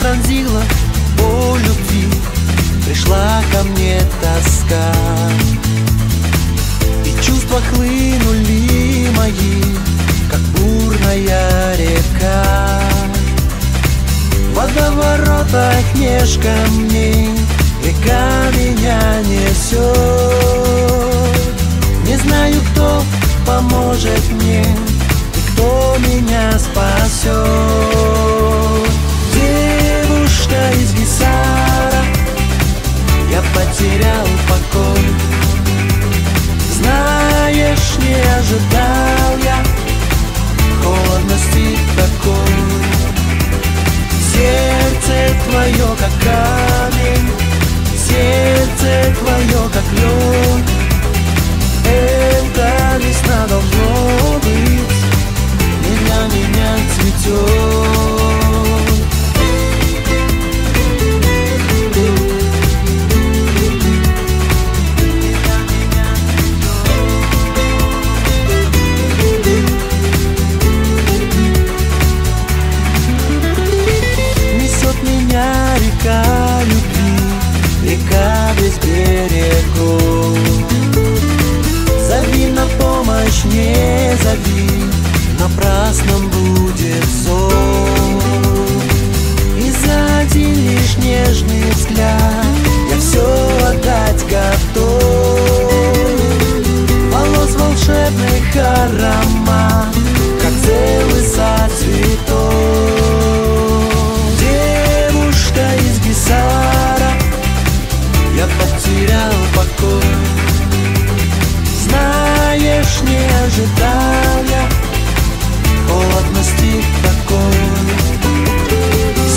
пронзила боль любви Пришла ко мне тоска. И чувства хлынули мои Как бурная река. В водоворотах меж камней Река меня несет. Не знаю, кто поможет мне потерял покой. Знаешь, не ожидал я Холодности такой.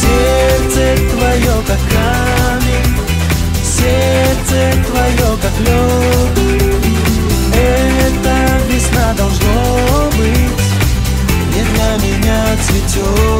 Сердце твое, как камень Сердце твое, как лед. Эта весна должно быть Не для меня цветет